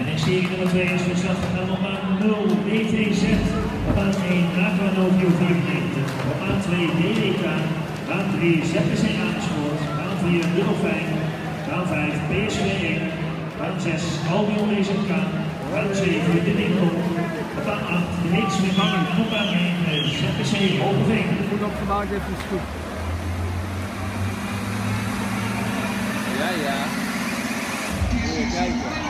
Serie nummer 2 is verslag van op baan 0 BTZ, op baan 1 Aqua Novio 94, op baan 2 DDK, baan 3 ZPC Amersfoort, baan 4 Dubbelfijn, baan 5 PSV 1, baan 6 Albion EZK, baan 7 De Winkel, op baan 8 de Leeks met Bangen en op baan 9 ZPC Hogeveen. Goed opgebouwd, even is goed. Ja, ja. Even kijken.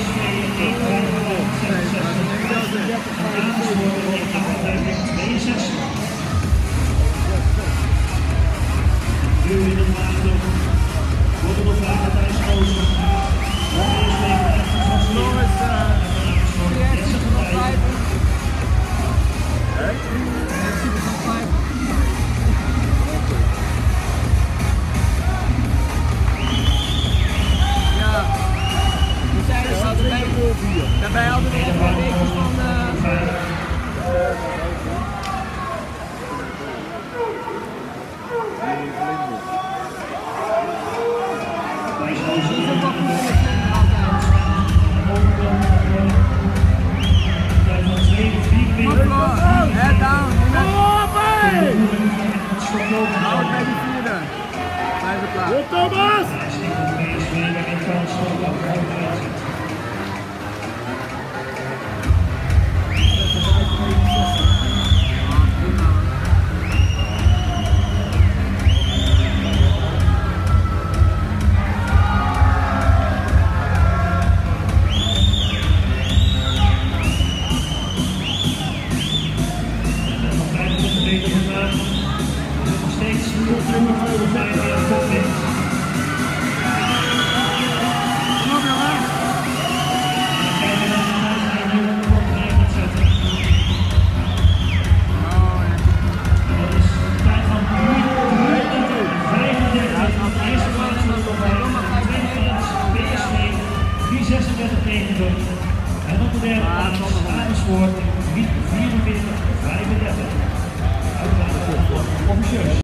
していると今後、Daarbij hadden we nog een beetje van eh. Head down. Hou het bij die vierde. Blijf het klaar. Thomas! En op de derde plaats Amersfoort 44, 35. Uiteraard officieus.